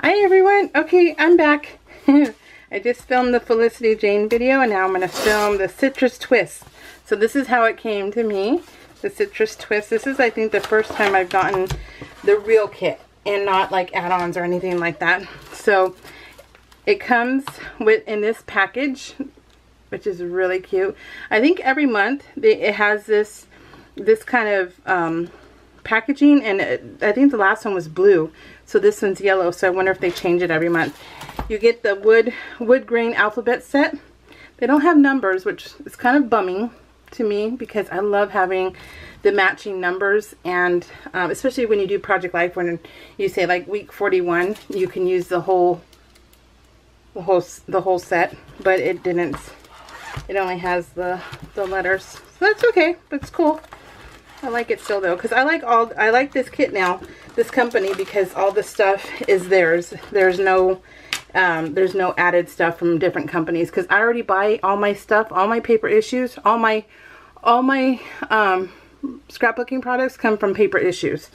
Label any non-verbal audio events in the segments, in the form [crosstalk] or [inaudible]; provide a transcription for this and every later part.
Hi everyone. Okay, I'm back. [laughs] I just filmed the Felicity Jane video and now I'm going to film the Citrus Twist. So this is how it came to me. The Citrus Twist. This is I think the first time I've gotten the real kit and not like add-ons or anything like that. So it comes with in this package which is really cute. I think every month it has this this kind of um, packaging and it, I think the last one was blue. So this one's yellow so I wonder if they change it every month. You get the wood wood grain alphabet set. They don't have numbers which is kind of bumming to me because I love having the matching numbers. And um, especially when you do Project Life when you say like week 41 you can use the whole the whole the whole set but it didn't. It only has the the letters. So that's okay. That's cool I like it still though because I like all I like this kit now this company because all the stuff is theirs. There's no um, there's no added stuff from different companies because I already buy all my stuff all my paper issues all my all my um, scrapbooking products come from paper issues.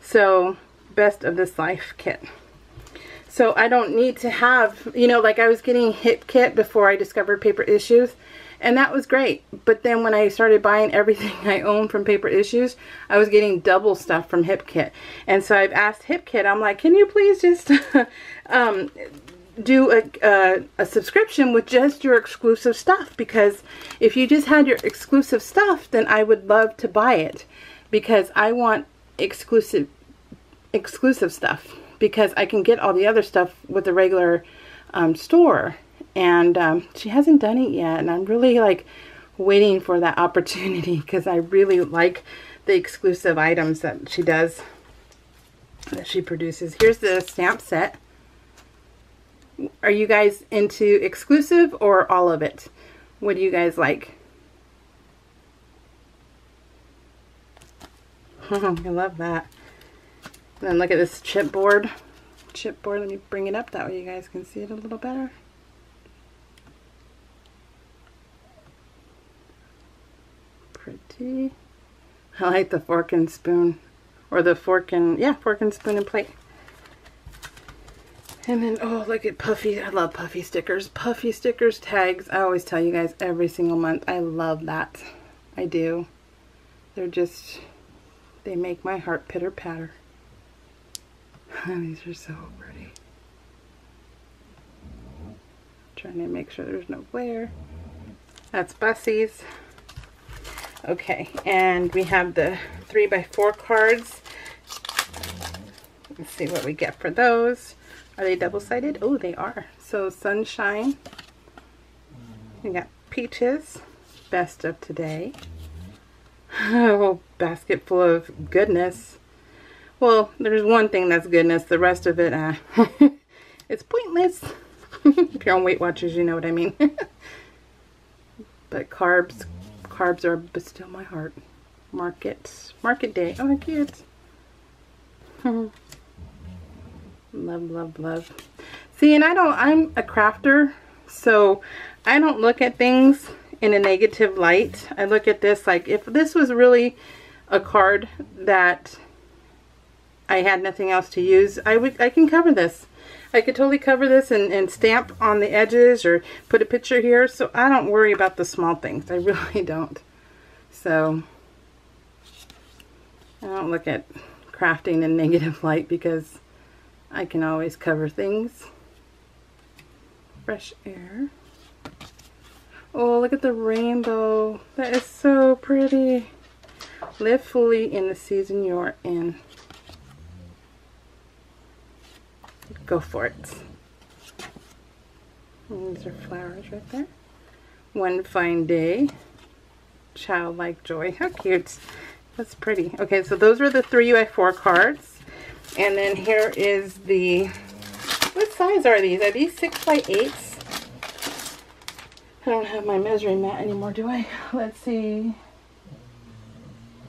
So best of this life kit so I don't need to have you know like I was getting hip kit before I discovered paper issues and that was great. But then when I started buying everything [laughs] I own from Paper Issues, I was getting double stuff from Hip Kit. And so I've asked Hip Kit, I'm like, can you please just [laughs] um, do a, a, a, subscription with just your exclusive stuff? Because if you just had your exclusive stuff, then I would love to buy it. Because I want exclusive exclusive stuff. Because I can get all the other stuff with the regular um, store. And um, she hasn't done it yet and I'm really like waiting for that [laughs] opportunity because I really like the exclusive items that she does that she produces. Here's the stamp set. Are you guys into exclusive or all of it? What do you guys like? [laughs] I love that and then look at this chipboard chipboard let me bring it up that way you guys can see it a little better pretty. I like the fork and spoon. Or the fork and, yeah, fork and spoon and plate. And then, oh, look at Puffy. I love Puffy stickers. Puffy stickers, tags. I always tell you guys every single month. I love that. I do. They're just, they make my heart pitter patter. These are so pretty. Trying to make sure there's no glare. That's Bussie's. Okay, and we have the 3 by 4 cards. Let's see what we get for those. Are they double-sided? Oh, they are. So, Sunshine. We got Peaches. Best of today. [laughs] Oh, basket full of goodness. Well, there's one thing that's goodness. The rest of it, uh, [laughs] it's pointless. [laughs] if you're on Weight Watchers, you know what I mean. [laughs] but carbs, carbs are still my heart. Market, market day. Oh, cute. love, love, love. See, and I don't, I'm a crafter, so I don't look at things in a negative light. I look at this like, if this was really a card that I had nothing else to use, I would, I can cover this. I could totally cover this and, and stamp on the edges or put a picture here. So I don't worry about the small things. I [laughs] really don't. So I don't look at crafting in negative light because I can always cover things. Fresh air. Oh, look at the rainbow. That is so pretty. Live fully in the season you're in. Go for it. And these are flowers right there. One fine day. Childlike joy. How cute. That's pretty. Okay, so those are the 3 by 4 cards. And then here is the... What size are these? Are these 6 by 8s? I don't have my measuring mat anymore, do I? [laughs] Let's see.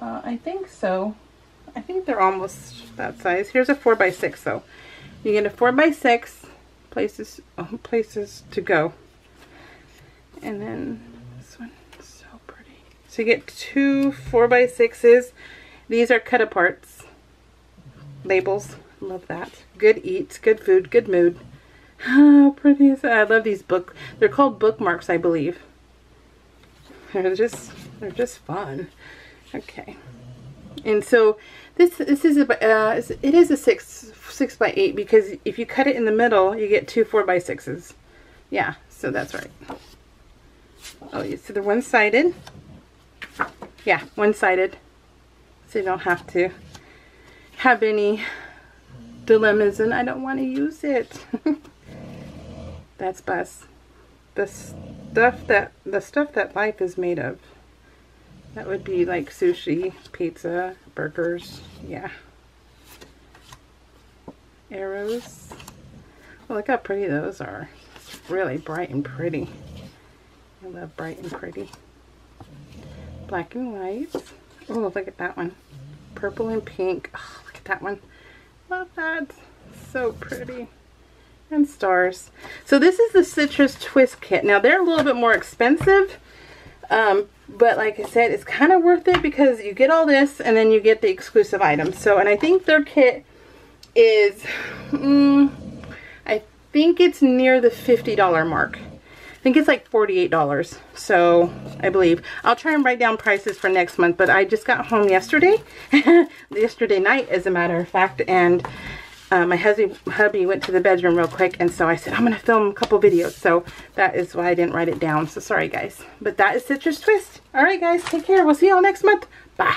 Uh, I think so. I think they're almost that size. Here's a 4 by 6 though. You get a 4 by 6 places oh, places to go. And then this one is so pretty. So you get two 4 by 6s These are cut aparts labels. Love that. Good eats, good food, good mood. How pretty is that? I love these book. They're called bookmarks, I believe. They're just they're just fun. Okay. And so this this is a uh, it is a six six by eight because if you cut it in the middle, you get two four by sixes. Yeah, so that's right. Oh, you see they're one sided. Yeah, one sided. So you don't have to have any dilemmas, and I don't want to use it. [laughs] that's bus. The stuff that the stuff that life is made of. That would be like sushi, pizza, burgers, yeah. Arrows. Oh, look how pretty those are. Really bright and pretty. I love bright and pretty. Black and white. Oh, look at that one. Purple and pink. Oh, look at that one. Love that. So pretty. And stars. So this is the Citrus Twist Kit. Now, they're a little bit more expensive. Um, but like I said, it's kind of worth it because you get all this and then you get the exclusive items. So, and I think their kit is, mm, I think it's near the $50 mark. I think it's like $48. So, I believe. I'll try and write down prices for next month, but I just got home yesterday. [laughs] yesterday night, as a matter of fact, and uh, my husband, hubby went to the bedroom real quick and so I said I'm gonna film a couple videos so that is why I didn't write it down so sorry guys but that is Citrus Twist alright guys take care we'll see y'all next month bye